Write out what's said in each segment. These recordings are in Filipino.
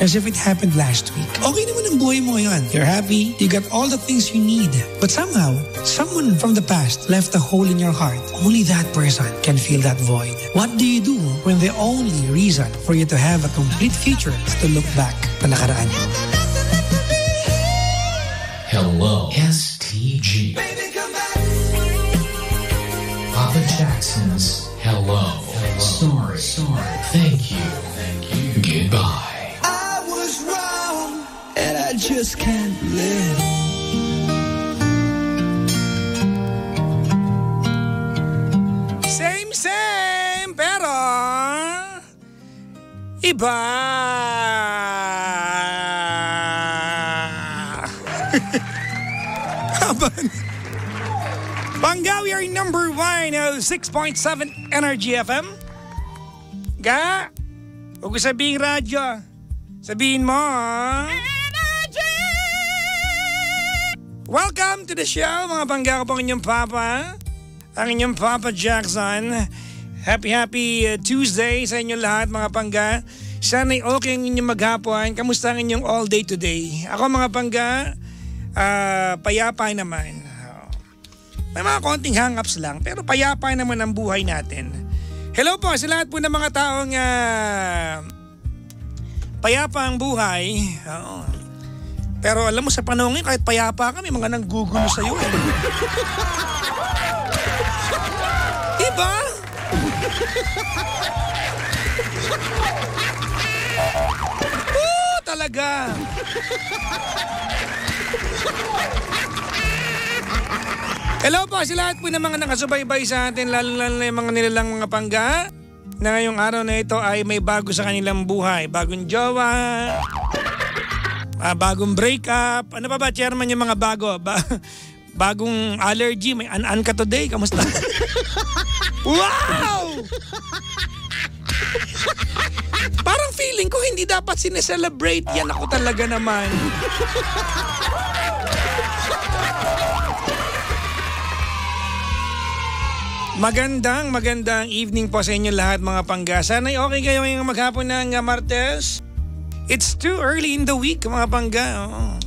as if it happened last week. Okay naman ang buhay mo ngayon. You're happy, you got all the things you need. But somehow, someone from the past left a hole in your heart. Only that person can fill that void. What do you do when the only reason for you to have a complete future is to look back pa nakaraan? Hello, STG. Papa Jackson's Hello. Sorry, sorry. Thank you. Just can't live. Same, same, pero iba. Bangawi number one of 6.7 Energy FM. Ga, huwag ko sabihin radyo. Sabihin mo, ah. Welcome to the show, mga bangga ko pong inyong papa. Ang inyong Papa Jackson. Happy, happy uh, Tuesday sa inyo lahat, mga pangga. Sana'y okay ang inyong maghapon. Kamusta ang inyong all day today? Ako, mga pangga, ah, payapa naman. May mga konting hang-ups lang, pero payapa naman ang buhay natin. Hello po sa lahat po ng mga taong ah, payapa ang buhay. Oo. Pero alam mo sa panahon ngayon, kahit payapa kami, mga nanggugulo sa'yo eh. diba? Oo, talaga. Hello po sa lahat po ng mga nakasubaybay sa atin, lalo lalo na yung mga nilalang mga pangga na ngayong araw na ito ay may bago sa kanilang buhay. Bagong jowa, ah, bagong breakup. Ano pa ba, chairman, yung mga bago? Ba bagong allergy, may an-an ka today. Kamusta? wow! Parang feeling ko hindi dapat sineselebrate yan. Ako talaga naman. Magandang, magandang evening po sa inyo lahat mga pangga. Sana'y okay kayo ngayong maghapon ng uh, Martes. It's too early in the week mga pangga. Oo.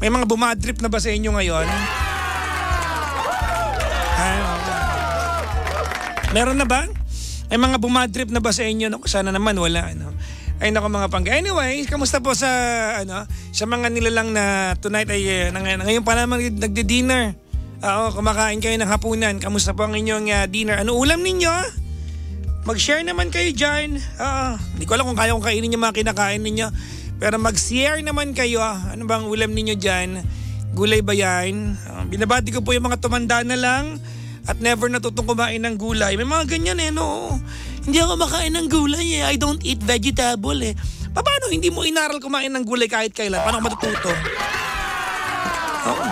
May mga bumadrip na ba sa inyo ngayon? Ah, Meron na ba? May mga bumadrip na ba sa inyo? Naku, sana naman wala. Ano? Ay nako mga pangga. Anyway, kamusta po sa ano sa mga nilalang na tonight ay uh, nang- ngayon pa naman nagdi-dinner. Oo, kumakain kayo ng hapunan. Kamusta po ang inyong uh, dinner? Ano ulam ninyo? Mag-share naman kayo dyan. Oo, hindi ko alam kung kaya kong kainin yung mga kinakain ninyo. Pero mag-share naman kayo. Ano bang ulam ninyo dyan? Gulay ba yan? Ah, binabati ko po yung mga tumanda na lang at never natutong kumain ng gulay. May mga ganyan eh, no? Hindi ako makain ng gulay eh. I don't eat vegetable eh. Paano hindi mo inaral kumain ng gulay kahit kailan? Paano matututo? Oo.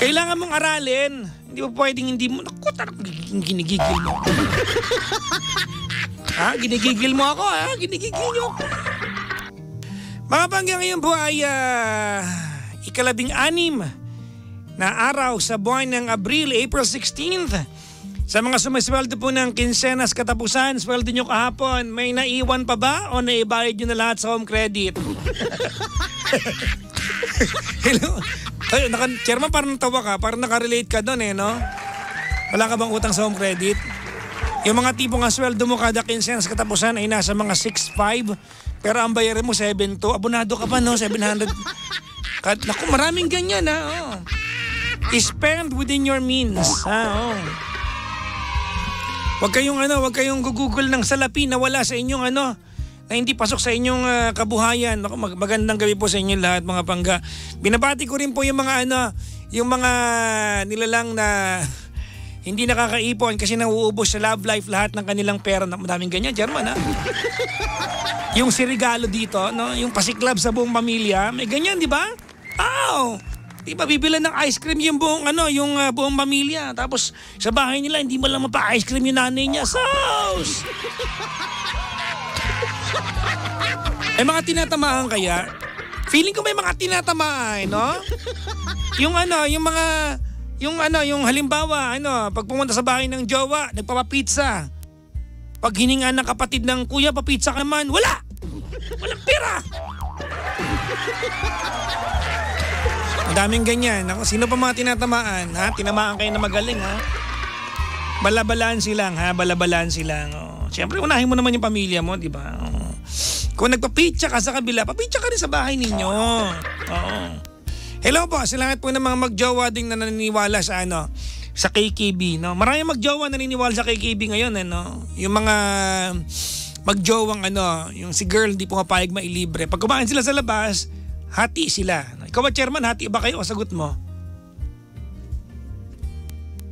Kailangan mong aralin. Hindi mo pwedeng hindi mo. Naku, tarang ginigigil mo. ha? Ginigigil mo ako, ha? Ginigigil nyo ako. Mga pangga ngayon po ay ah, ikalabing anim na araw sa buwan ng Abril, April 16th. Sa mga sumasweldo po ng kinsenas katapusan, sweldo nyo kahapon, may naiwan pa ba o naibayad nyo na lahat sa home credit? Hello? Ay, naka, chairman, parang natawa ka. Parang nakarelate ka doon eh, no? Wala ka bang utang sa home credit? Yung mga tipong nga sweldo mo kada kinsenas katapusan ay nasa mga 6.5 pero ang bayarin mo 7.2. Abonado ka pa no, 700. Kad, naku, maraming ganyan ha. Oh. Spend within your means. Ha, oh. Huwag kayong ano, huwag kayong gugugol ng salapi na wala sa inyong ano, na hindi pasok sa inyong ah, kabuhayan. Naku, mag- magandang gabi po sa inyong lahat mga pangga. Binabati ko rin po yung mga ano, yung mga nilalang na hindi nakakaipon kasi nauubos sa love life lahat ng kanilang pera. Madaming ganyan, German ha? yung si regalo dito, no? yung pasiklab sa buong pamilya, may ganyan, di ba? Ow! Di ba bibilan ng ice cream yung buong ano, yung ah, buong pamilya. Tapos sa bahay nila hindi mo lang mapa-ice cream yung nanay niya. Sauce! May mga tinatamaan kaya? Feeling ko may mga tinatamaan, no? Yung ano, yung mga yung ano, yung halimbawa, ano, pag pumunta sa bahay ng jowa, nagpapapizza. Pag hininga ng kapatid ng kuya, papizza ka naman, wala! Walang pera! Ang daming ganyan. Ako, sino pa mga tinatamaan? Ha? Tinamaan kayo na magaling, ha? Balabalaan silang, ha? Balabalaan silang. Oh. Siyempre, unahin mo naman yung pamilya mo, di ba? Oh. Kung nagpapitsa ka sa kabila, papitsa ka rin sa bahay ninyo. Oo. Hello po, sa po ng mga magjowa ding na naniniwala sa ano, sa KKB, no? Marami magjowa na naniniwala sa KKB ngayon, ano? Yung mga magjowang ano, yung si girl hindi pumapayag mailibre. Pag kumain sila sa labas, hati sila. Ikaw ba chairman, hati ba kayo o sagot mo?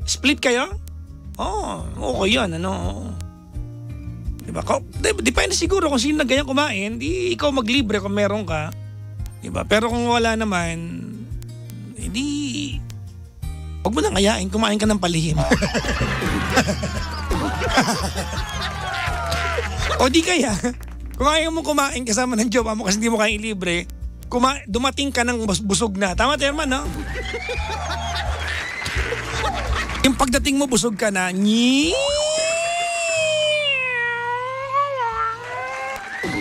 Split kayo? Oh, okay yan, ano? Diba? Ko, depende siguro kung sino na ganyan kumain, di ikaw maglibre kung meron ka. Diba? Pero kung wala naman, hindi, huwag mo nang ayain, kumain ka ng palihim. o di kaya, kung ayaw mo kumain kasama ng jowa mo kasi hindi mo kaya ilibre, kuma dumating ka ng bus- busog na. Tama, Terman, no? Yung pagdating mo, busog ka na, nyi Mga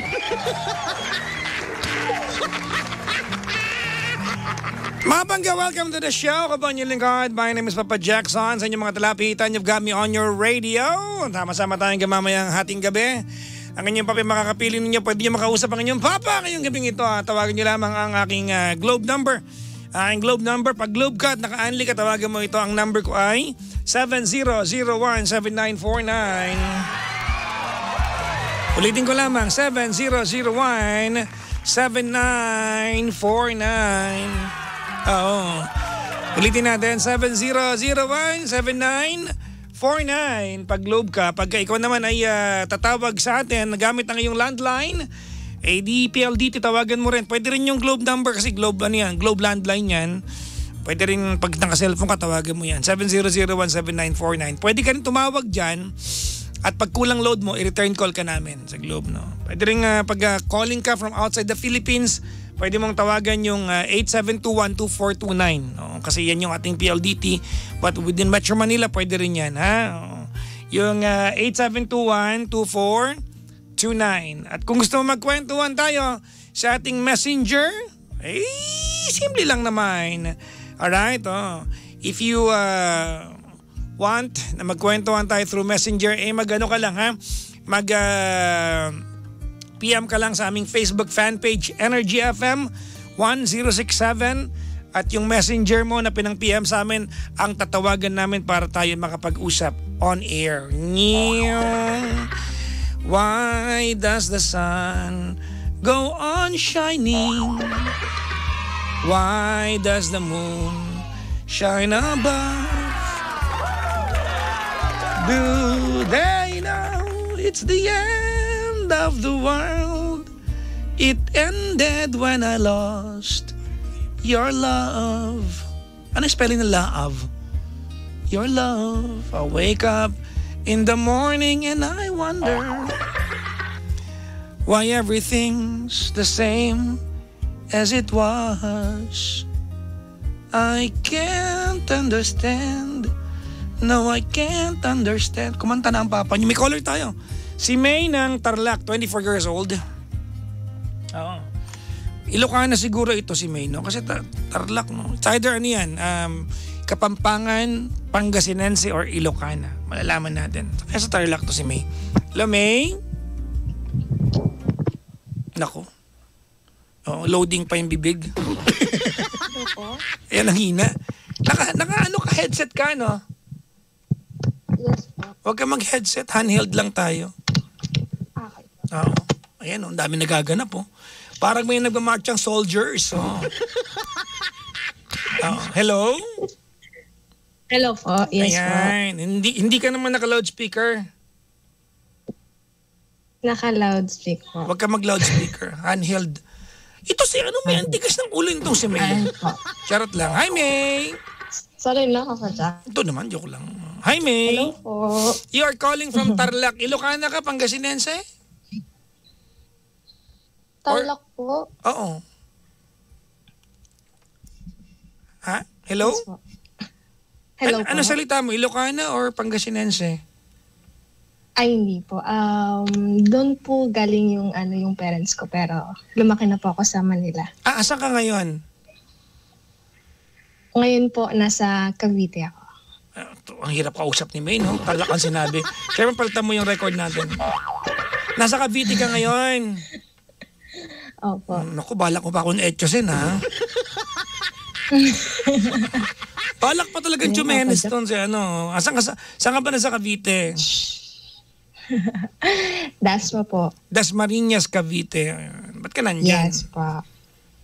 bangga, welcome to the show. Kabang yung lingkod. My name is Papa Jackson. Sa inyong mga talapitan, you've got me on your radio. Tama-sama tayong gamamayang hating gabi. Ang inyong papi makakapili ninyo, pwede nyo makausap ang inyong papa ngayong gabing ito. Ah. Tawagan nyo lamang ang aking ah, globe number. Ang globe number, pag globe ka at naka-unli ka, tawagan mo ito. Ang number ko ay 70017949. Ulitin ko lamang, 7001-7949. Oo. Ulitin natin, 7001-7949. Pag globe ka, pag ikaw naman ay ah, tatawag sa atin, nagamit ang iyong landline, eh di PLDT, tawagan mo rin. Pwede rin yung globe number kasi globe ano yan, globe landline yan. Pwede rin pag naka-cellphone ka, tawagan mo yan. 7001-7949. Pwede ka rin tumawag dyan. At pag kulang load mo, i-return call ka namin sa Globe. No? Pwede rin ah, pag ah, calling ka from outside the Philippines, pwede mong tawagan yung ah, 8721-2429. No? Kasi yan yung ating PLDT. But within Metro Manila, pwede rin yan. Ha? Yung ah, 8721-2429. At kung gusto mo magkwentuhan tayo sa ating messenger, eh, simple lang naman. Alright? Oh. If you uh, want na magkwentuhan tayo through messenger, eh magano ka lang ha? Mag uh, PM ka lang sa aming Facebook fan page Energy FM 1067 at yung messenger mo na pinang PM sa amin ang tatawagan namin para tayo makapag-usap on air. Why does the sun go on shining? Why does the moon shine above? Do they know it's the end of the world? It ended when I lost your love. Ano spelling ng love? Your love. I wake up in the morning and I wonder why everything's the same as it was. I can't understand. No, I can't understand. Kumanta na ang papa niyo. May caller tayo. Si May ng Tarlac, 24 years old. Oo. Ilocana siguro ito si May, no? Kasi tar- Tarlac, no? It's either ano yan, um, Kapampangan, Pangasinense, or Ilocana. Malalaman natin. Kaya sa Tarlac to si May. Hello, May? Nako. Oh, loading pa yung bibig. Ayan ang hina. Naka, naka ano ka headset ka, no? Po. Huwag ka mag-headset, handheld lang tayo. Okay. Oo. Ayan, oh, ang dami nagaganap, oh. Parang may nagmamarch ang soldiers, oh. Oo. Hello? Hello po. Yes po. Ayan. Hindi, hindi ka naman naka-loudspeaker. Naka-loudspeak po. Huwag ka mag-loudspeaker. Handheld. Ito si ano, may antigas ng ulo nitong si May. Po. Charot lang. Hi, May! Sorry na ako sa Ito naman, joke lang. Hi, May! Hello po. You are calling from Tarlac. Ilocana ka, Pangasinense? Tarlac po. Oo. Ha? Hello? Yes po. Hello An- ano po. salita mo? Ilocana or Pangasinense? Ay, hindi po. Um, doon po galing yung ano yung parents ko pero lumaki na po ako sa Manila. Ah, asan ka ngayon? Ngayon po nasa Cavite ako. Ah, to- ang hirap kausap ni May, no? Talak ang sinabi. Kaya palitan mo yung record natin. Nasa Cavite ka ngayon. Opo. Naku, balak ko pa akong etchosin, ha? balak pa talaga yung Chumenes doon si ano. Asan ka sa, saan ka ba nasa Cavite? Dasma po. Dasmariñas, Cavite. Ba't ka nandyan? Yes po.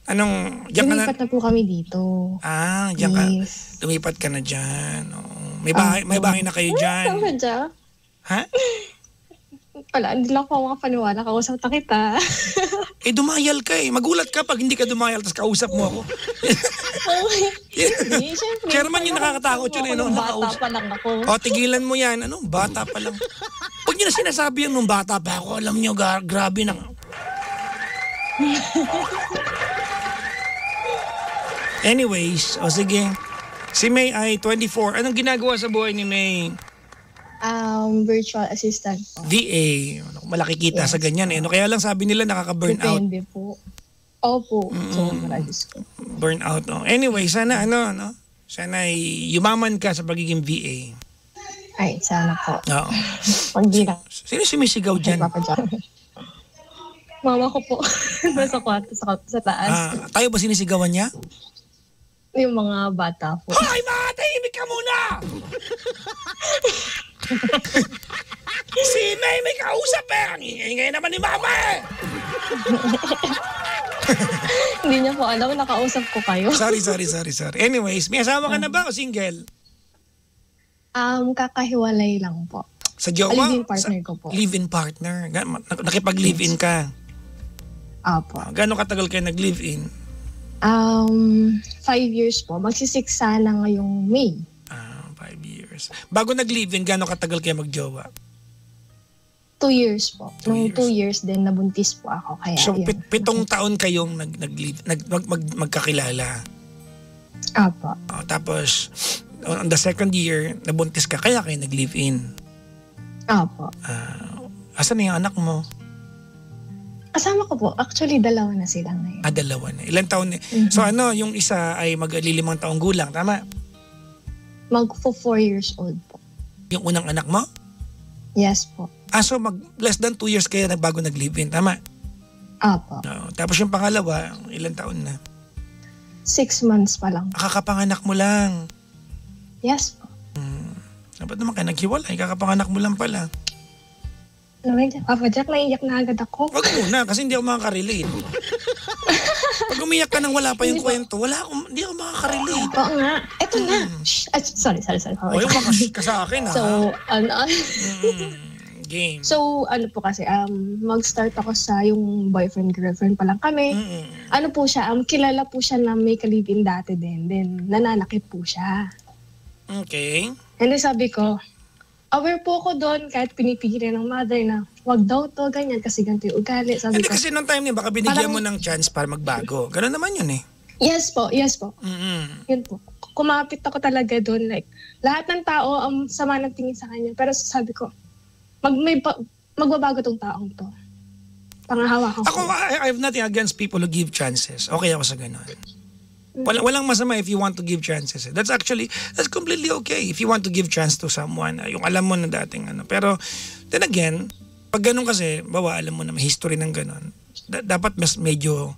Anong, diyan ka na? Lumipat na po kami dito. Ah, diyan ka. Yes. Lumipat ka na dyan. Oo. May bahay, may bahay na kayo dyan. Tama dyan. Ha? Wala, hindi lang ako mga paniwala. Kausap na kita. Eh, dumayal ka eh. Magulat ka pag hindi ka dumayal tapos kausap mo ako. Hindi, syempre. Chairman, yung nakakatakot yun eh, no? Nung Bata pa lang ako. O, tigilan mo yan. Ano, bata pa lang. Pag nyo na sinasabi yan nung bata pa ako, alam nyo, gar- grabe na. Anyways, o sige. Si May ay 24. Anong ginagawa sa buhay ni May? Um, virtual assistant po. VA. Ano, Malaki kita sa ganyan eh. No? Kaya lang sabi nila nakaka-burn out. Depende po. Opo. So, maradis ko. Burn out. No? Anyway, sana ano, no? Sana ay yumaman ka sa pagiging VA. Ay, sana po. Oo. Pag di na. Sino sumisigaw dyan? Mama ko po. Nasa kwarto sa, sa taas. Ah, tayo ba sinisigawan niya? Yung mga bata po. Hoy, mga tahimik ka muna! si May may kausap eh. Ang ingay naman ni Mama eh. Hindi niya po alam. Nakausap ko kayo. Sorry, sorry, sorry, sorry. Anyways, may asawa ka na ba o single? Um, kakahiwalay lang po. Sa jowa? Live-in partner Sa- ko po. Live-in partner. Nakipag-live-in ka. Apo. Gano'ng katagal kayo nag-live-in? Um, five years po. Magsisix sana ngayong May. Ah, five years. Bago nag-live-in, gano'ng katagal kayo magjowa? Two years po. Two Nung years. two years din, nabuntis po ako. Kaya So, yun. pit- pitong taon kayong nag, nag-live, nag, mag, mag- magkakilala. Apo. Oh, tapos, on the second year, nabuntis ka, kaya kayo nag-live-in. Apo. Asan na yung anak mo? Kasama ko po. Actually, dalawa na sila ngayon. Ah, dalawa na. Ilan taon? na- So ano, yung isa ay maglilimang taong gulang, tama? Mag for four years old po. Yung unang anak mo? Yes po. Ah, so mag less than two years kayo na bago nag-live-in, tama? Apo. Oo. Tapos yung pangalawa, ilan taon na? Six months pa lang. Ah, Kakapanganak mo lang. Yes po. Dapat naman kayo naghiwalay, kakapanganak mo lang pala. Ba yun? Papa Jack, naiyak na agad ako. Wag muna, kasi hindi ako makaka-relate. Pag umiyak ka nang wala pa yung kwento, wala akong, hindi ako makaka-relate. Oo nga. Eto na. Shh. Ah, sorry, sorry, sorry. O yung makash ka sa akin, ha? So, ano, Mm, game. so, ano po kasi, um, mag-start ako sa yung boyfriend-girlfriend pa lang kami. Mm-mm. Ano po siya, um, kilala po siya na may kalibin dati din. Then, nananakit po siya. Okay. And then sabi ko, aware po ako doon kahit pinipigilan ng mother na wag daw to, ganyan, kasi ganito yung ugali. Sabi Hindi ko, kasi nung time niya, baka binigyan Parang- mo ng chance para magbago. Ganun naman yun eh. yes po, yes po. Mm-mm. Yun po. Kumapit ako talaga doon. Like, lahat ng tao ang sama ng tingin sa kanya. Pero sabi ko, mag, may ba- magbabago tong taong to. Pangahawa ko. Ako, I, I have nothing against people who give chances. Okay ako sa ganun. Wala, walang masama if you want to give chances. eh. That's actually, that's completely okay if you want to give chance to someone. eh, Yung alam mo na dating ano. Pero, then again, pag ganun kasi, bawa alam mo na may history ng ganun, da- dapat mas medyo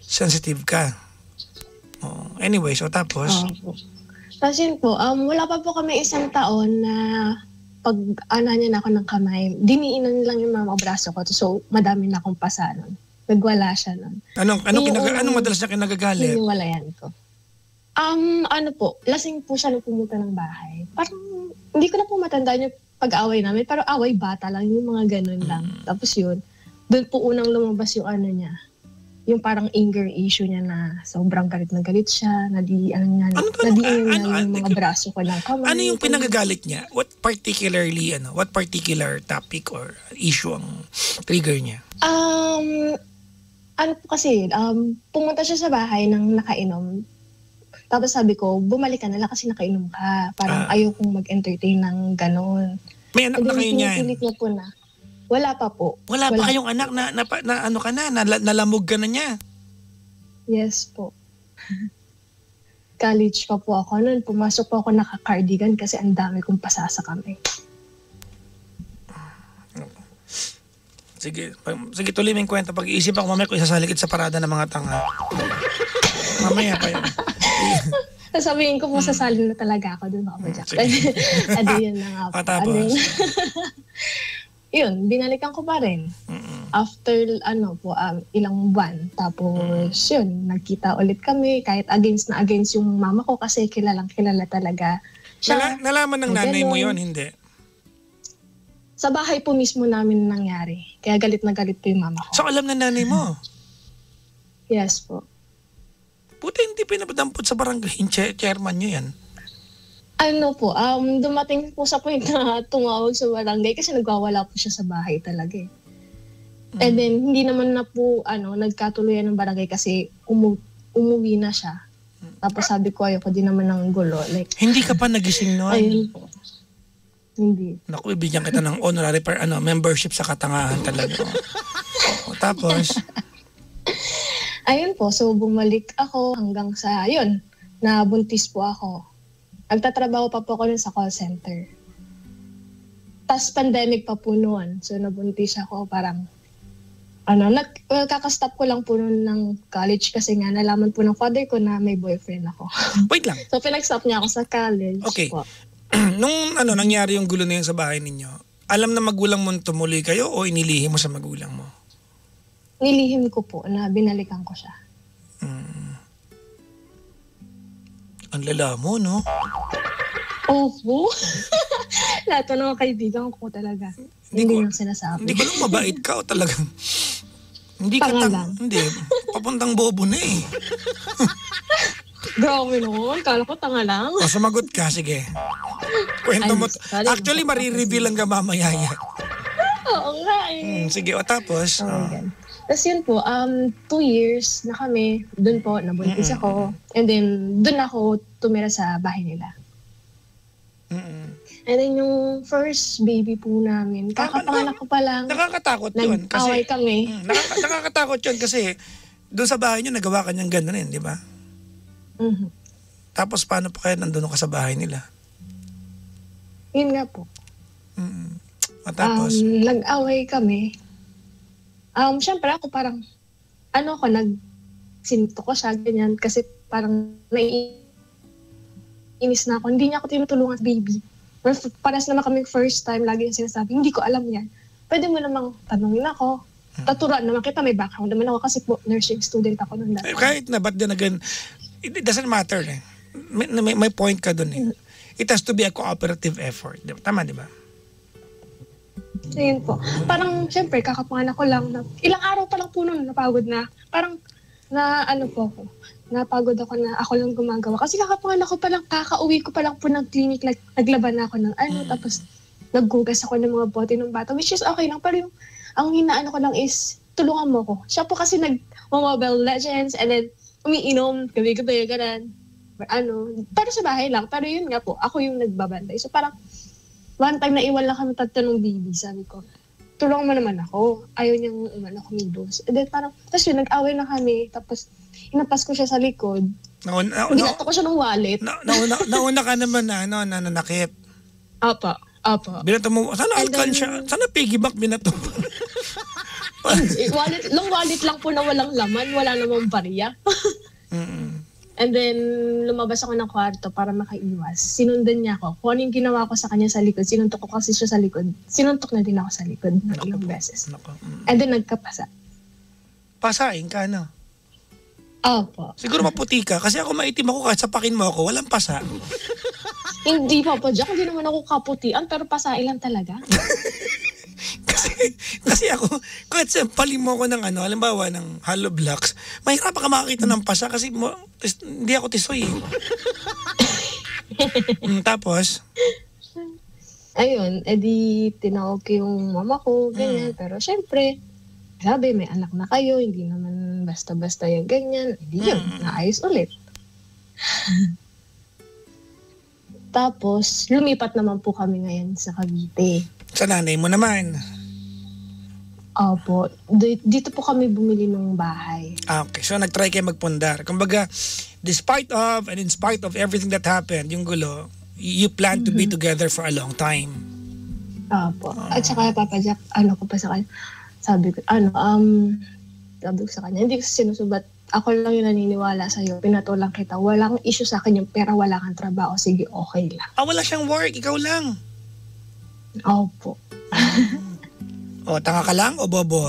sensitive ka. Oh, anyway, so tapos, Opo. Tapos yun po, um, wala pa po kami isang taon na pag ano niya na ako ng kamay, diniinan lang yung mga braso ko. So, madami na akong pasa. Nagwala siya nun. anong, anong, Yung kinaga, unang- anong madalas niya kinagagalit? Hiniwalayan ko. Um, ano po, lasing po siya nung pumunta ng bahay. Parang, hindi ko na po matandaan yung pag-away namin, pero away bata lang, yung mga ganun lang. Mm. Tapos yun, doon po unang lumabas yung ano niya, yung parang anger issue niya na sobrang galit na galit siya, nadi, ano niya, Ano- ano- nadiin ano- niya ano- yung mga braso ko ng kamay. Ano yung pinagagalit niya? What particularly, ano, what particular topic or issue ang trigger niya? Um, ano po kasi, um, pumunta siya sa bahay nang nakainom. Tapos sabi ko, bumalik ka na lang kasi nakainom ka. Parang Ah. ayaw kong mag-entertain ng ganon. May anak na kayo niyan. pinipilit niya po na. Wala pa po. Wala pa kayong anak na, na, na ano ka na, nala- nalamog ka na niya. Yes po. College pa po ako noon. Pumasok po ako naka-cardigan kasi ang dami kong pasasa kami. Sige, pa- sige tuloy mo yung kwento. Pag-iisip ako mamaya kung isasaligid sa parada ng mga tanga. mamaya pa yun. Sasabihin ko po sasali na talaga ako doon ako Jack. Hmm. sige. Ado yun na nga po. Tapos? And then, yun, binalikan ko pa rin. After ano po, um, ilang buwan. Tapos yun, nagkita ulit kami kahit against na against yung mama ko kasi kilalang kilala talaga Nala- siya. nalaman ng Ay, nanay mo yon hindi? Sa bahay po mismo namin nangyari. Kaya galit na galit po yung mama ko. So alam ng nanay mo. Yes po. Buti hindi pinapadampot sa barangay. Yung chair- chairman nyo yan. Ano po, um, dumating po sa point na tumawag sa barangay kasi nagwawala po siya sa bahay talaga eh. And then, hindi naman na po, ano, nagkatuluyan ng barangay kasi umu- umuwi na siya. Tapos sabi ko, ayoko din naman ng gulo. Like, Hindi ka pa nagising noon. ayun po. Hindi. Naku, ibigyan kita ng honorary per, ano, membership sa katangahan talaga. O, tapos, Ayun po, so bumalik ako hanggang sa, yun, nabuntis po ako. Nagtatrabaho pa po ako nun sa call center. Tapos pandemic pa po noon. So nabuntis ako parang, ano, nag, well, kakastop ko lang po noon ng college kasi nga nalaman po ng father ko na may boyfriend ako. wait lang. so pinag-stop niya ako sa college Okay. po. Nung ano, nangyari yung gulo na yun sa bahay ninyo, alam na magulang mo tumuloy kayo o inilihi mo sa magulang mo? Nilihim ko po na binalikan ko siya. Ang lala mo, no? Opo. Lahat po ng mga kaibigan ko talaga. Hindi Hindi, ko- nang sinasabi. Hindi ko lang mabait ka o talagang... Hindi ka tang... lang. Hindi. Papuntang bobo na eh. Grabe naman. Kala ko tanga lang. O, sumagot ka. Sige. Kwento mo. sorry. Actually, marireveal lang ka mamaya yan. Oo nga eh. Hmm, sige, o tapos. Oh ah, God. Tapos yun po, um, two years na kami, dun po, nabuntis ako. And then, dun ako tumira sa bahay nila. mm-mm. And then yung first baby po namin, kakapanganak ko pa lang, Nakakatakot yun. nag-away kami. Mm, nakaka- nakakatakot yun kasi doon sa bahay nyo, nagawa ka niyang gano'n rin, di ba? Mhm. Tapos paano pa kaya nandun ka sa bahay nila? Yun nga po. Mm. O tapos, Um, nag-away kami. Um, syempre ako parang, ano ako, nag, sinto ko siya, ganyan, kasi parang naiinis na ako. Hindi niya ako tinutulungan baby. F- pares naman kami first time, lagi yung sinasabi, hindi ko alam yan. Pwede mo namang tanongin ako. Taturuan naman kita, may background naman ako kasi po, nursing student ako noon eh, dati. kahit na ba't din again, it, doesn't matter eh. May, may, may point ka dun eh. It has to be a cooperative effort. Di ba? Tama, di ba? Ayun po. Parang, syempre, kakapanganak ko lang. Na, ilang araw pa lang po noon, napagod na. Parang, na ano po ako, napagod ako na ako lang gumagawa. Kasi kakapanganak ko pa lang, kakauwi ko pa lang po ng clinic, like, naglaban na ako ng ano, tapos naggugas ako ng mga bote ng bata, which is okay lang. Pero yung, ang hinaano ko lang is, tulungan mo ko. Siya po kasi nag Mobile Legends, and then, umiinom, gabi-gabi, ganun. Ano, pero sa bahay lang. Pero yun nga po, ako yung nagbabantay. So parang, one time na iwan lang kami tatlo ng baby, sabi ko, tulungan mo naman ako. Ayaw niyang umano kumilos. And then parang, tapos yun, nag-away na kami. Tapos, inapas ko siya sa likod. Nauna, na, na, Binato ko siya ng wallet. na, nauna, nauna ka naman na, ano, nananakit. Apa, apa. Binato mo, sana then- alkansya, sana piggyback binato mo. Wallet, long wallet lang po na walang laman. Wala namang barya. Mm-mm. And then, lumabas ako ng kwarto para makaiwas. Sinundan niya ako. Kung ano yung ginawa ko sa kanya sa likod, sinuntok ko kasi siya sa likod. Sinuntok na din ako sa likod ng ilang beses. Nako, mm. And then, nagkapasa. Pasain ka, no? Opo. Siguro maputi ka. Kasi ako maitim ako kahit sapakin mo ako, walang pasa. Hindi pa po, Jack. Hindi naman ako kaputian, pero pasailan talaga. kasi, kasi ako, kahit sampalin mo ako ng ano, halimbawa ng hollow blocks, mahirap ka makakita ng pasa kasi mo, tis- hindi ako tisoy. eh. Mm, tapos, Ayun, edi tinawag ko yung mama ko, ganyan. Pero syempre, sabi, may anak na kayo, hindi naman basta-basta yung ganyan. Hindi yun, naayos ulit. Tapos, lumipat naman po kami ngayon sa Cavite. Sa nanay mo naman. Opo. Di- Dito po kami bumili ng bahay. Ah, okay. So, nag-try kayo magpundar. Kumbaga, despite of and in spite of everything that happened, yung gulo, you plan to be together for a long time. Opo. At saka, Papa Jack, ano ko pa sa kanya, sabi ko, ano, um, sabi ko sa kanya, hindi ko sinusubat, ako lang yung naniniwala sa'yo, pinatulang kita, walang issue sa akin yung pera, wala kang trabaho, sige, okay lang. Ah, wala siyang work. Ikaw lang. Opo. O, tanga ka lang o bobo?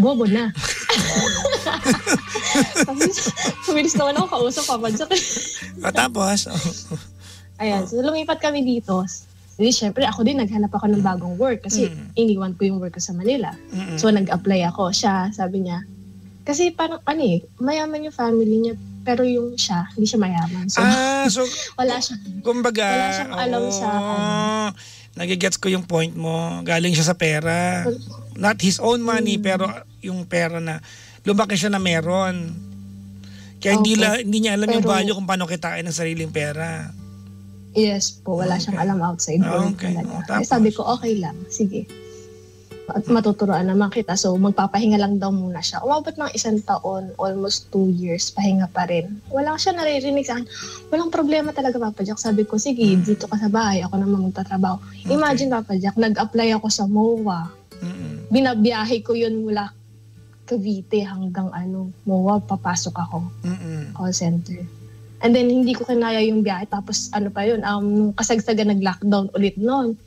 Bobo na. Mabilis naman ako kausap, Papa Jack. O, tapos, oh, Ayan, so lumipat kami dito. Hindi, syempre, ako din naghanap ako ng bagong work kasi Mm. iniwan ko yung work ko sa Manila. mm-mm. So, nag-apply ako. Siya, sabi niya, kasi parang, ano eh, mayaman yung family niya, pero yung siya, hindi siya mayaman. So, ah, so, wala siya. kumbaga, Wala siyang alam sa ano. Nagigets ko yung point mo. Galing siya sa pera. Not his own money, Hmm. pero yung pera na lumaki siya na meron. Kaya hindi, Opo. la, hindi niya alam yung Pero- value kung paano kitain ng sariling pera. Yes po, wala siyang alam outside Ah, okay. talaga. Oh, Eh, sabi ko, okay lang, sige. At matuturoan naman kita. So, magpapahinga lang daw muna siya. Umabot ng isang taon, almost two years, pahinga pa rin. Wala siya naririnig sa akin. Walang problema talaga, Papa Jack. Sabi ko, sige, Hmm. dito ka sa bahay. Ako naman magtatrabaho. Imagine, Papa Jack, nag-apply ako sa MOA. Mm-mm. Binabiyahe ko yun mula Cavite hanggang ano, MOA, papasok ako Mm-mm. call center. And then, hindi ko kinaya yung biyahe. Tapos, ano pa yun, um, nung kasagsagan nag-lockdown ulit noon.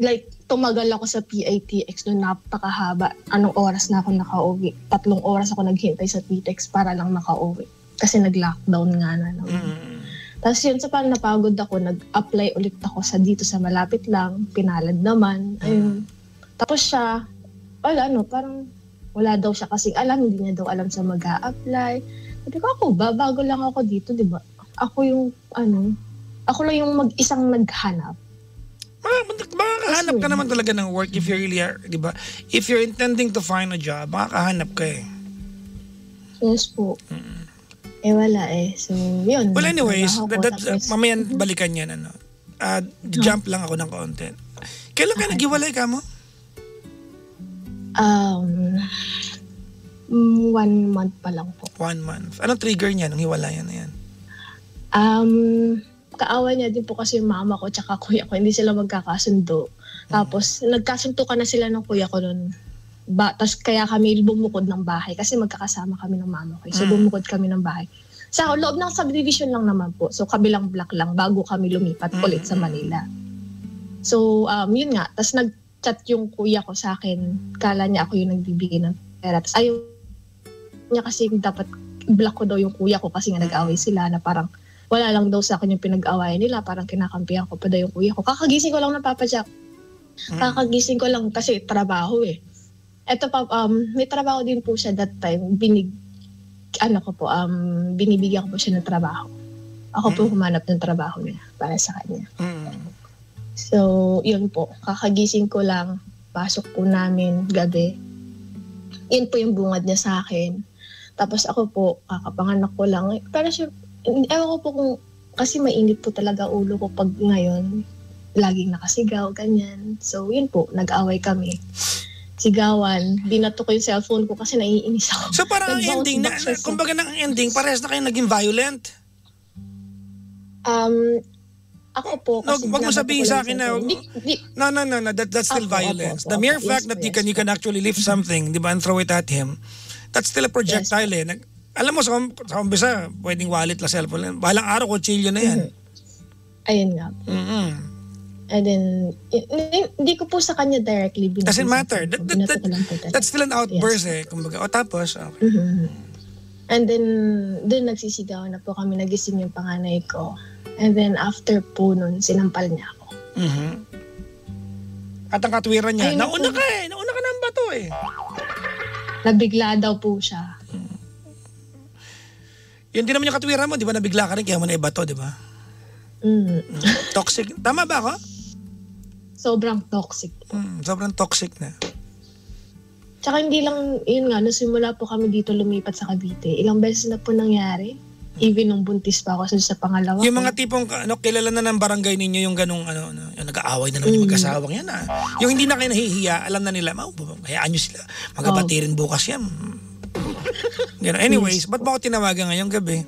Like, tumagal ako sa PITX noon, napakahaba. Anong oras na ako nakauwi? Tatlong oras ako naghintay sa PITX para lang makauwi. Kasi nag-lockdown nga na. No? Mm-mm. Tapos yun, sa parang napagod ako, nag-apply ulit ako sa dito sa malapit lang, pinalad naman. Ayun. Tapos siya, wala ano, parang wala daw siya kasi alam, hindi niya daw alam sa mag apply Sabi ko, ako ba? Bago lang ako dito, di ba? Ako yung, ano, ako lang yung mag-isang naghanap. Makakahanap ka naman talaga ng work if you really are, di ba? If you're intending to find a job, makakahanap ka eh. Yes po. Eh, wala eh. So, yun. Well anyways, that, that's, tapos- mamaya balikan yan ano. Ah, jump lang ako ng konti. Kailan ka naghiwalay ka mo? Um, mm, one month pa lang po. One month. Anong trigger niya nung hiwalayan na yan? Um, kaawa niya din po kasi yung mama ko tsaka kuya ko, hindi sila magkakasundo. Tapos, nagkasunto ka na sila ng kuya ko nun. Ba, tas kaya kami bumukod ng bahay kasi magkakasama kami ng mama ko. So, Mm. bumukod kami ng bahay. Sa loob ng subdivision lang naman po. So, kabilang block lang bago kami lumipat Mm. ulit sa Manila. So, um, yun nga. Tapos, nag-chat yung kuya ko sa akin. Kala niya ako yung nagbibigay ng pera. Tapos, ayaw niya kasi dapat block ko daw yung kuya ko kasi nga nag-away sila na parang wala lang daw sa akin yung pinag-awayan nila. Parang kinakampihan ko pa daw yung kuya ko. Kakagising ko lang ng Papa Jack. Kakagising ko lang kasi trabaho eh. Eto pa, um, may trabaho din po siya that time. Binig, ano ko po, um, binibigyan ko po siya ng trabaho. Ako po humanap ng trabaho niya para sa kanya. Mm. So, yun po. Kakagising ko lang. Pasok po namin gabi. Yun po yung bungad niya sa akin. Tapos ako po, kakapanganak ko lang. Pero siya, ewan ko po kung, kasi mainit po talaga ulo ko pag ngayon. Laging nakasigaw, ganyan. So, yun po, nag-away kami. Sigawan, binato ko yung cellphone ko kasi naiinis ako. So parang ang ending, na, na, kumbaga na ang ending, parehas na kayo naging violent. Um, ako po, kasi wag mo sabihin sa akin na-. Di, di, No, no, no, no. That, that's still opo, violence. opo, The mere fact Yes that po, you yes can you can actually lift something, di ba, and throw it at him, that's still a projectile eh. Alam mo, sa, sa umpisa, pwedeng wallet la cellphone. Balang araw, kutsilyo na yan. ayun nga. Mm-mm. And then, hindi ko po sa kanya directly binato. Doesn't matter. That, that, that, lang that's still an outburst eh. Kumbaga, o tapos, okay. Mhm. And then, doon nagsisigaw na po kami, nagising yung panganay ko. And then, after po nun, sinampal niya ako. Mhm. At ang katwiran niya, Ayun na nauna po. ka eh, nauna ka ng bato eh. Nabigla daw po siya. Yun din naman yung katwiran mo, di ba nabigla ka rin kaya mo na iba to, di ba? Mm. Toxic. Tama ba ako? Sobrang toxic. Mm, sobrang toxic na. Tsaka hindi lang, yun nga, nung simula po kami dito lumipat sa Cavite, ilang beses na po nangyari. Even nung buntis pa ako sa pangalawa Yung mga tipong ano, kilala na ng barangay ninyo yung ganong ano, ano yung nag-aaway na naman yung mag-asawang yan ah. Yung hindi na kayo nahihiya, alam na nila, oh, hayaan nyo sila. Magkabatirin bukas yan. Ganun. Anyways, ba't mo ako tinawagan ngayong gabi?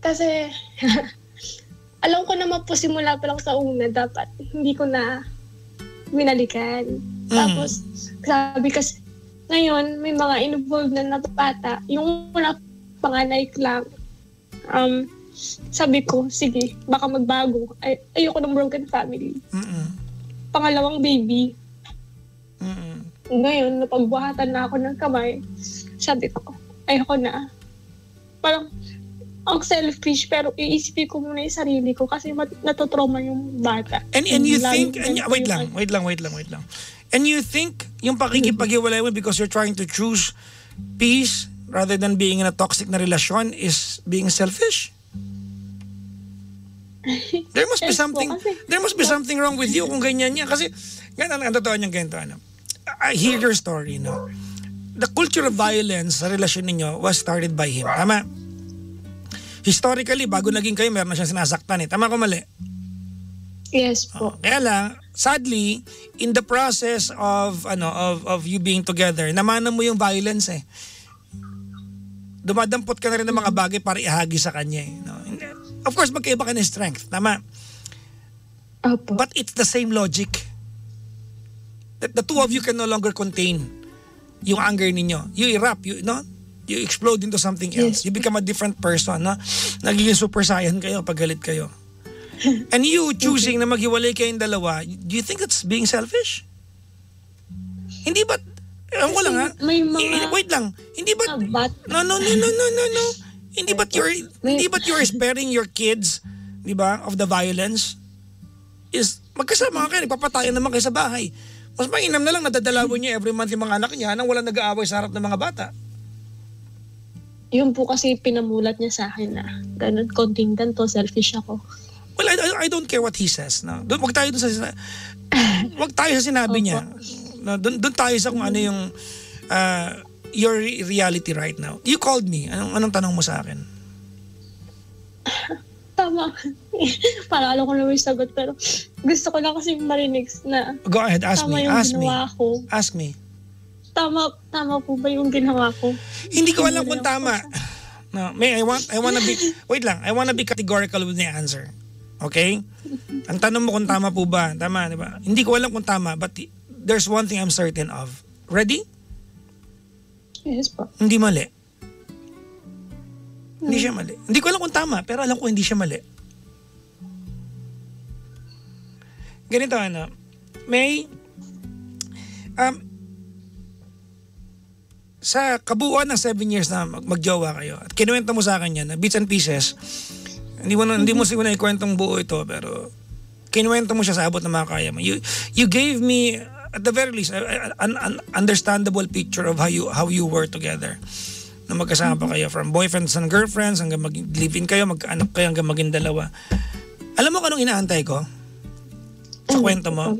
Kasi, alam ko naman po simula pa lang sa una, dapat hindi ko na binalikan. Tapos, sabi kasi, ngayon, may mga involved na na bata. Yung una panganay lang, um, sabi ko, sige, baka magbago. Ay, ayoko ng broken family. Mm-mm. Pangalawang baby, Mm-mm. Ngayon, napagbuhatan na ako ng kamay, sabi ko, ayoko na. Parang, ang selfish, pero iisipin ko muna yung sarili ko kasi mat- natotrauma yung bata. And, and you Lalo think, and, wait lang, wait lang, wait lang, wait lang. And you think, yung pakikipag-iwalay mo because you're trying to choose peace rather than being in a toxic na relasyon is being selfish? There must be something, there must be something wrong with you kung ganyan niya. Kasi, ganun ang totoo niyang ganito, ano. I hear your story, no. The culture of violence sa relasyon ninyo was started by him. Tama? Historically, bago naging kayo, meron na siyang sinasaktan eh. Tama ko mali? Yes po. Kaya lang, sadly, in the process of ano of of you being together, namana mo yung violence eh. Dumadampot ka na rin ng mga bagay para ihagi sa kanya eh. No? Of course, magkaiba ka ng strength. Tama. Opo. But it's the same logic. That the two of you can no longer contain yung anger ninyo. You erupt, you, no? You explode into something else. Yes. You become a different person, no? Nagiging super saiyan kayo pag galit kayo. And you choosing na maghiwalay kayong dalawa, do you think that's being selfish? Hindi ba, ewan ko lang ha? may mga- Eh, Wait lang, hindi ba, no, no, no, no, no, no, no. Hindi ba't you're, hindi ba't you're sparing your kids, di ba, of the violence? Is, magkasama kayo, nagpapatayan naman kayo sa bahay. Mas mainam na lang nadadalawin niya every month yung mga anak niya nang walang nag-aaway sa harap ng mga bata. yun po kasi pinamulat niya sa akin na ganun, konting ganito, selfish ako. Well, I, I- don't care what he says. No? Doon, wag tayo doon sa wag tayo sa sinabi niya. No, doon, doon tayo sa kung ano yung uh, your re- reality right now. You called me. Anong, anong tanong mo sa akin? Tama. Para alam ko na may sagot, pero gusto ko lang kasi marinig na Go ahead, ask tama me. yung Ask me. ginawa ko. Ask me. Tama, tama po ba yung ginawa ko? Hindi ko alam kung tama. No, may I want I want to be Wait lang, I want to be categorical with the answer. Okay? Ang tanong mo kung tama po ba? Tama, di ba? Hindi ko alam kung tama, but there's one thing I'm certain of. Ready? Yes po. Hindi mali. Hindi siya mali. Hindi ko alam kung tama, pero alam ko hindi siya mali. Ganito ano, may um, sa kabuuan ng seven years na mag- magjowa kayo at kinuwento mo sa akin yan na bits and pieces hindi mo na, hindi mo siguro na ikwentong buo ito pero kinuwento mo siya sa abot ng mga kaya mo you you gave me at the very least an, an understandable picture of how you how you were together na magkasama pa kayo from boyfriends and girlfriends hanggang mag live in kayo magkaanak kayo hanggang maging dalawa alam mo kung anong inaantay ko sa kwento mo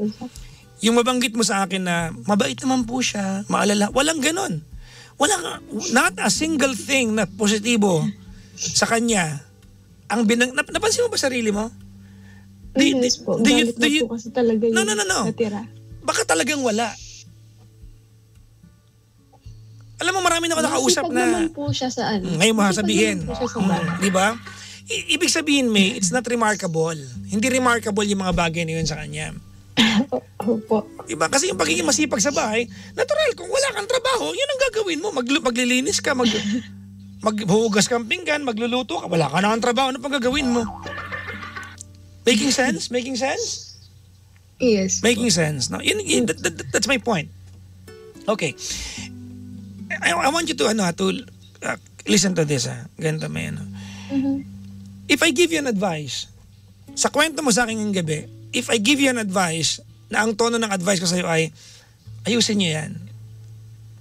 yung mabanggit mo sa akin na mabait naman po siya, maalala, walang ganon. Walang, not a single thing na positibo sa kanya. Ang binang, nap, napansin mo ba sarili mo? Do yes po. do you- Galit do na you- po kasi talaga No, yung no, no, no. natira. Alam mo, marami na ako nakausap na... naman po siya sa ano. Ngayon mo sabihin. sa Mm, di ba? I- ibig sabihin, May, it's not remarkable. Hindi remarkable yung mga bagay na yun sa kanya. Opo. Diba? Kasi yung pagiging masipag sa bahay, natural, kung wala kang trabaho, yun ang gagawin mo. Maglu- maglilinis ka, mag maghuhugas kang pinggan, magluluto ka, wala ka na ang trabaho, ano pang gagawin mo? Making sense? Making sense? Yes. Making sense. No? Yun, yun, that, that- that's my point. Okay. I, I want you to, ano, to uh, listen to this. Ha. Ganito may ano. If I give you an advice, sa kwento mo sa akin ng gabi, if I give you an advice, na ang tono ng advice ko sa iyo ay, ayusin niyo yan.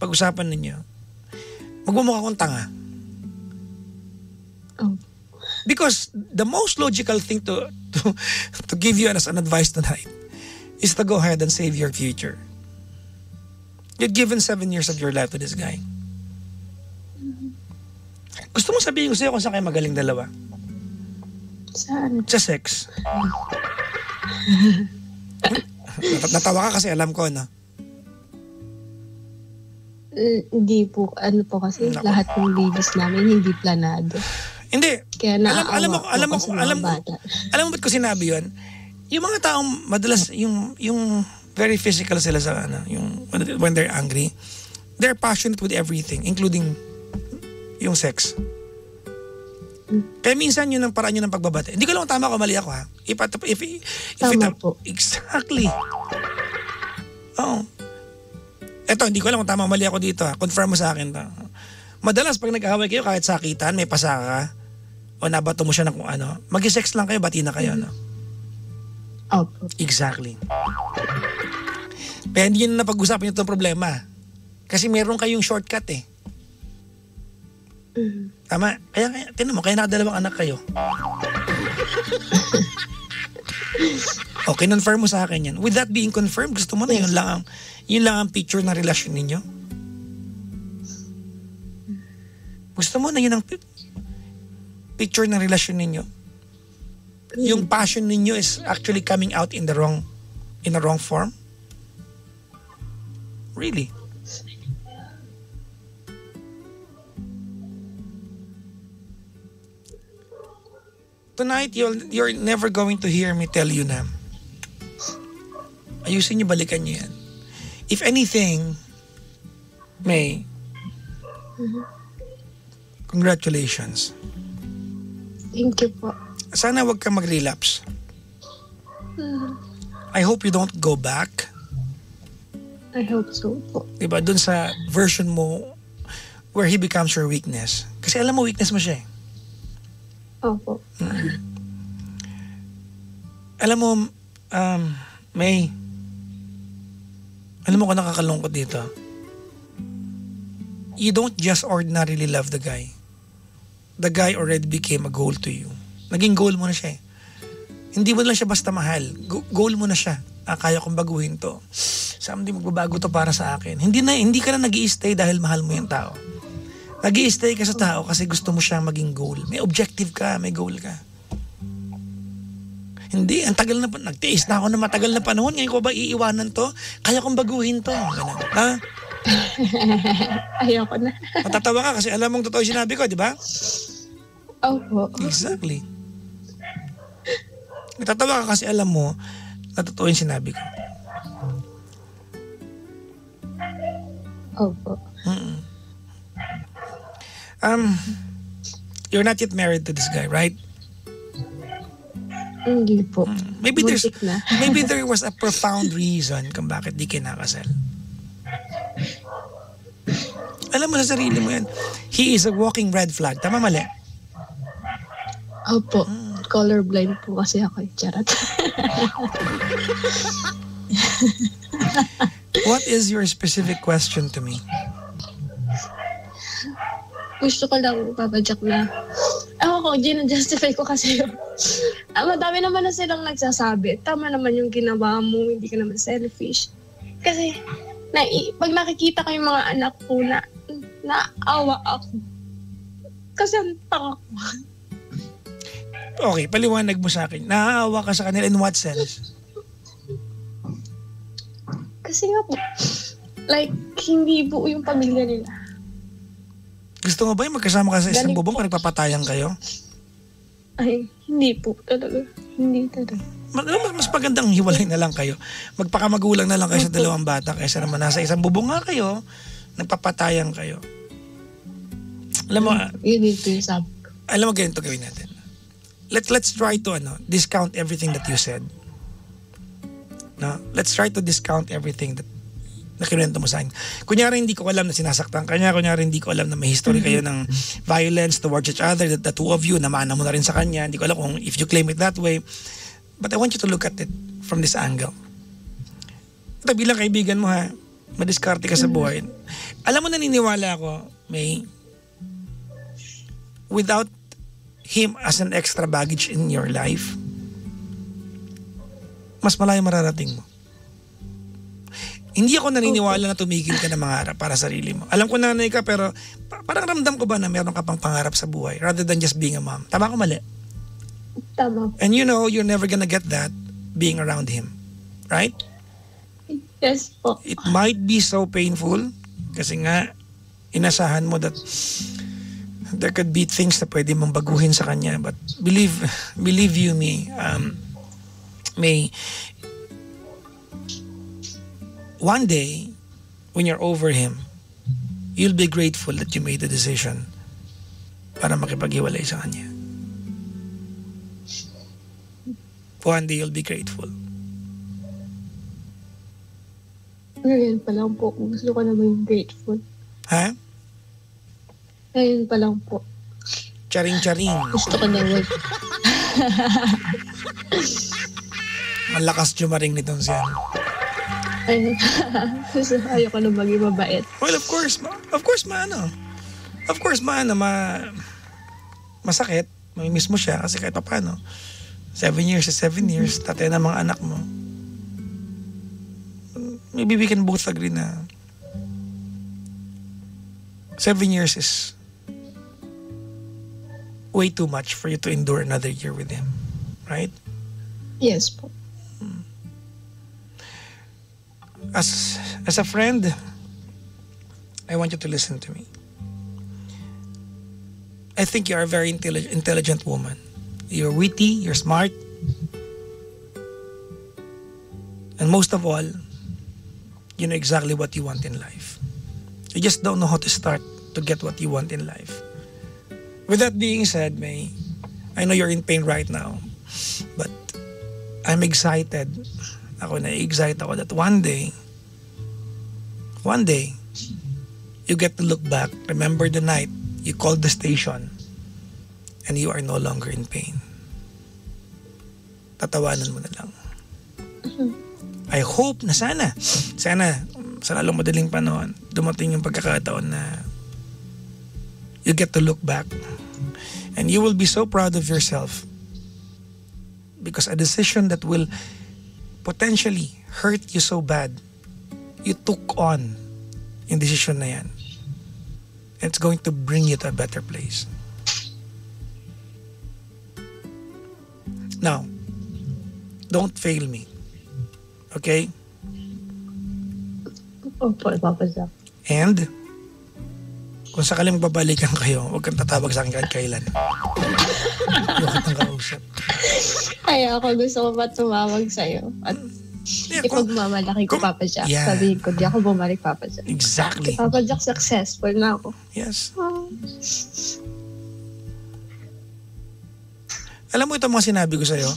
Pag-usapan ninyo. Magmumukha kong tanga. Oh. Because the most logical thing to, to, to give you as an advice tonight is to go ahead and save your future. You've given seven years of your life to this guy. Gusto mo sabihin ko sa'yo kung saan kayo magaling dalawa? Saan? Sa sex. Nat- Natawa ka kasi alam ko, no? Eh, Hindi po, ano po kasi, Naku. lahat ng babies namin hindi planado. Hindi. Kaya Alam, alam mo, alam mo, alam alam mo ba't ko sinabi yun? Yung mga taong madalas, yung, yung very physical sila sa, ano, yung, when, they're angry, they're passionate with everything, including yung sex. Kaya minsan yun ang paraan yun ng pagbabate. Hindi ko lang tama ko mali ako ha. If, if, if, if Tama it- po. Exactly. Oo. Eto, hindi ko alam kung tama o mali ako dito ha. Confirm mo sa akin to. Madalas pag nag-away kayo kahit sakitan, may pasa ka, o nabato mo siya ng kung ano, mag-sex lang kayo, bati na kayo, no? Opo. Exactly. Kaya hindi na pag-usapan itong problema. Kasi meron kayong shortcut eh. Mhm. Tama? Kaya, kaya tinan mo, kaya nakadalawang anak kayo. okay, confirm mo sa akin yan. With that being confirmed, gusto mo na yun lang ang, yun lang ang picture ng relasyon ninyo? Gusto mo na yun ang pi- picture ng relasyon ninyo? Yung passion ninyo is actually coming out in the wrong in the wrong form? Really? Tonight, you'll, you're never going to hear me tell you na ayusin niyo, balikan niyo yan. If anything, May, congratulations. Thank you po. Sana wag ka mag-relapse. I hope you don't go back. I hope so. Diba? Dun sa version mo where he becomes your weakness. Kasi alam mo, weakness mo siya eh. Opo. Alam mo, um, May, alam mo kung nakakalungkot dito. You don't just ordinarily love the guy. The guy already became a goal to you. Naging goal mo na siya eh. Hindi mo lang siya basta mahal. Go- goal mo na siya. Ah, kaya kong baguhin to. Someday magbabago to para sa akin. Hindi na hindi ka na nag stay dahil mahal mo yung tao. nag stay ka sa tao kasi gusto mo siya maging goal. May objective ka, may goal ka. Hindi, ang tagal na pa. Nagtiis na ako na matagal na panahon. Ngayon ko ba iiwanan to? Kaya kong baguhin to. Ganun. Ha? Ayoko na. Matatawa ka kasi alam mong totoo sinabi ko, di ba? Opo. Exactly. Natatawa ka kasi alam mo na totoo yung sinabi ko. Opo. Um, you're not yet married to this guy, right? Hindi po. Maybe there's na. maybe there was a profound reason kung bakit di kinakasal. Alam mo sa sarili mo yan, he is a walking red flag. Tama mali? Opo. Colorblind po kasi ako. eh. Charot. What is your specific question to me? Gusto ko lang papadyak na ako ko, gina-justify ko kasi ah, madami naman na silang nagsasabi. Tama naman yung ginawa mo, hindi ka naman selfish. Kasi, na, pag nakikita ko yung mga anak ko na naawa ako. Kasi ang tanga ko. Okay, paliwanag mo sa akin. Naaawa ka sa kanila in what sense? Kasi nga po, like, hindi buo yung pamilya nila. Gusto mo ba yung magkasama ka sa isang Galing bubong po. pag nagpapatayan kayo? Ay, hindi po. Talaga. Hindi talaga. Mas, mas, mas magandang hiwalay na lang kayo. Magpakamagulang na lang kayo sa dalawang bata kaysa naman nasa isang bubong nga kayo, nagpapatayan kayo. Alam mo, Yun dito yung sabi ko. alam mo ganito gawin natin. Let, let's try to ano, discount everything that you said. No? Let's try to discount everything that na kinuwento mo sa akin. Kunyari hindi ko alam na sinasaktan ka niya, kunyari hindi ko alam na may history kayo ng violence towards each other, that the two of you, namana mo na rin sa kanya, hindi ko alam kung if you claim it that way. But I want you to look at it from this angle. Ito bilang kaibigan mo ha, madiskarte ka sa buhay. Alam mo naniniwala ako, May, without him as an extra baggage in your life, mas malayo mararating mo. Hindi ako naniniwala na tumigil ka na mangarap para sa sarili mo. Alam ko na nanay ka pero pa- parang ramdam ko ba na meron ka pang pangarap sa buhay rather than just being a mom. Tama ko mali? Tama. And you know, you're never gonna get that being around him. Right? Yes po. It might be so painful kasi nga inasahan mo that there could be things na pwede mong baguhin sa kanya but believe believe you me um may one day when you're over him you'll be grateful that you made the decision para makipaghiwalay sa kanya one day you'll be grateful Ngayon pa lang po. Gusto ko na maging grateful. ha Ngayon pa lang po. charing charing Gusto ko na mag... malakas jumaring nitong siya Ay, gusto ayoko na maging mabait. Well, of course, ma- of course, maano. Of course, maano, ma masakit. Mamimiss mo siya kasi kahit pa paano. Seven years is seven years. Tatay ng mga anak mo. Maybe we can both agree na seven years is way too much for you to endure another year with him. Right? Yes po. Hmm. as as a friend, I want you to listen to me. I think you're a very intelli- intelligent woman. You're witty, you're smart. And most of all, you know exactly what you want in life. You just don't know how to start to get what you want in life. With that being said, May, I know you're in pain right now, but I'm excited ako na-excite ako that one day, one day, you get to look back, remember the night you called the station and you are no longer in pain. Tatawanan mo na lang. I hope na sana, sana, sa lalong madaling panahon, dumating yung pagkakataon na you get to look back and you will be so proud of yourself because a decision that will potentially hurt you so bad, you took on yung decision na yan. It's going to bring you to a better place. Now, don't fail me. Okay? Opo, Papa Jack. And, kung sakaling babalikan kayo, huwag kang tatawag sa akin kahit kailan. Huwag kang kausap. Kaya ako gusto ko pa tumawag sa'yo. At Yeah, ipagmamalaki ko, Papa Jack. Yeah. Sabihin ko, di ako bumalik, Papa Jack. exactly. Papa Jack, successful na ako. Yes. Alam mo ito mga sinabi ko sa'yo?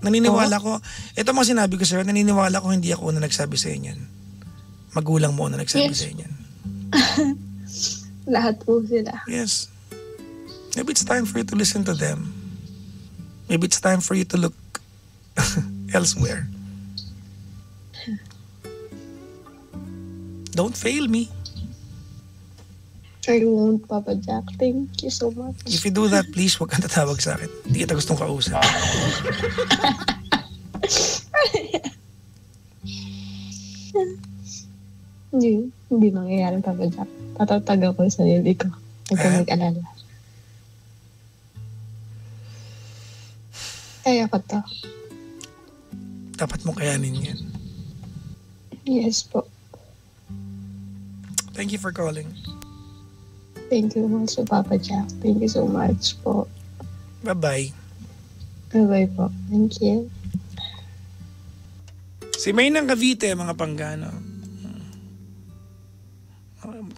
Naniniwala ko, ito mga sinabi ko sa'yo, naniniwala ko hindi ako na nagsabi sa inyo. Magulang mo na nagsabi Yes. sa inyo. Lahat po sila. Yes. Maybe it's time for you to listen to them. Maybe it's time for you to look elsewhere. Don't fail me. I won't, Papa Jack. Thank you so much. If you do that, please, huwag kang tatawag sa akin. Hindi kita gustong kausap. Hindi, hindi mangyayari, Papa Jack. Tatatag ako sa sarili ko. Huwag ka Eh? mag-alala. Kaya ko to. Dapat mo kayanin yan. Yes po. Thank you for calling. Thank you also, Papa Jack. Thank you so much po. Bye-bye. Bye-bye po. Thank you. Si May ng Cavite, mga panggano.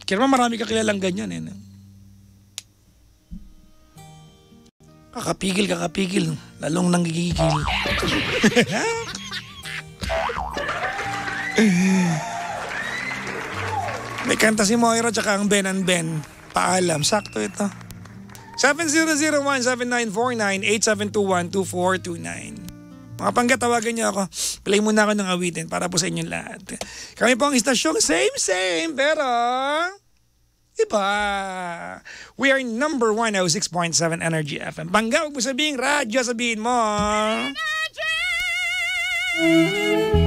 Kaya naman marami ka kilalang ganyan eh. Kakapigil, kakapigil. Lalong nanggigigil. May kanta si Moira tsaka ang Ben and Ben. Paalam. Sakto ito. 7001-7949-8721-2429. Mga pangga, tawagan niyo ako. Play muna ako ng awitin para po sa inyong lahat. Kami po ang istasyong same, same, pero... Iba. We are number 106.7 Energy FM. Bangga, huwag mo sabihin radyo, sabihin mo. Energy!